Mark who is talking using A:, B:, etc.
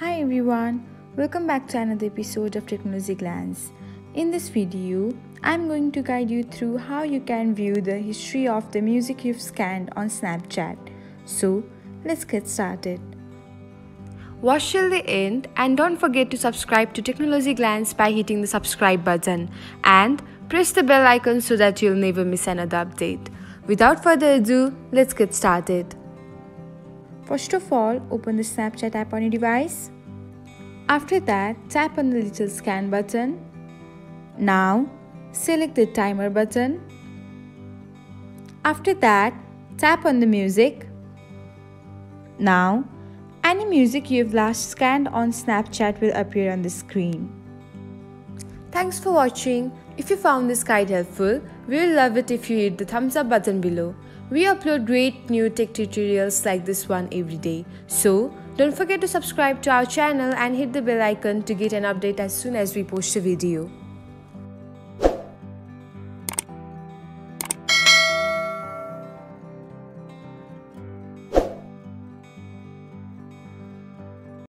A: Hi everyone, welcome back to another episode of Technology Glance. In this video, I'm going to guide you through how you can view the history of the music you've scanned on Snapchat. So, let's get started.
B: Watch till the end and don't forget to subscribe to Technology Glance by hitting the subscribe button and press the bell icon so that you'll never miss another update. Without further ado, let's get started.
A: First of all, open the Snapchat app on your device. After that, tap on the little scan button. Now, select the timer button. After that, tap on the music. Now, any music you've last scanned on Snapchat will appear on the screen.
B: Thanks for watching. If you found this guide helpful, we will love it if you hit the thumbs up button below. We upload great new tech tutorials like this one every day. So, don't forget to subscribe to our channel and hit the bell icon to get an update as soon as we post a video.